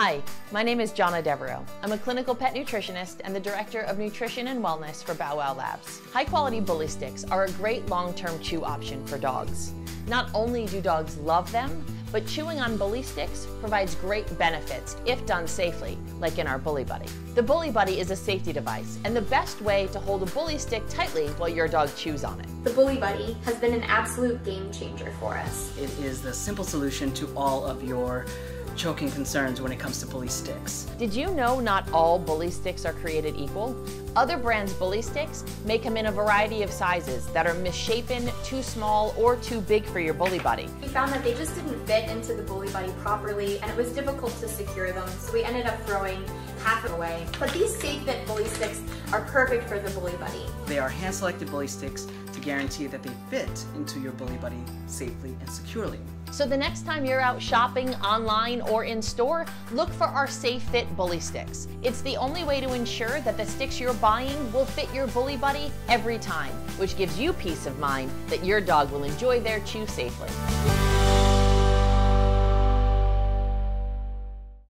Hi, my name is Jonna Devereaux. I'm a clinical pet nutritionist and the director of nutrition and wellness for Bow Wow Labs. High quality bully sticks are a great long term chew option for dogs. Not only do dogs love them, but chewing on bully sticks provides great benefits if done safely, like in our Bully Buddy. The Bully Buddy is a safety device and the best way to hold a bully stick tightly while your dog chews on it. The Bully Buddy has been an absolute game changer for us. It is the simple solution to all of your choking concerns when it comes to bully sticks. Did you know not all bully sticks are created equal? Other brands' bully sticks may come in a variety of sizes that are misshapen, too small, or too big for your bully buddy. We found that they just didn't fit into the Bully Buddy properly and it was difficult to secure them, so we ended up throwing half away. But these safe fit bully sticks are perfect for the Bully Buddy. They are hand selected bully sticks to guarantee that they fit into your bully buddy safely and securely. So the next time you're out shopping online or in store, look for our Safe Fit Bully Sticks. It's the only way to ensure that the sticks you're buying will fit your bully buddy every time, which gives you peace of mind that your dog will enjoy their chew safely.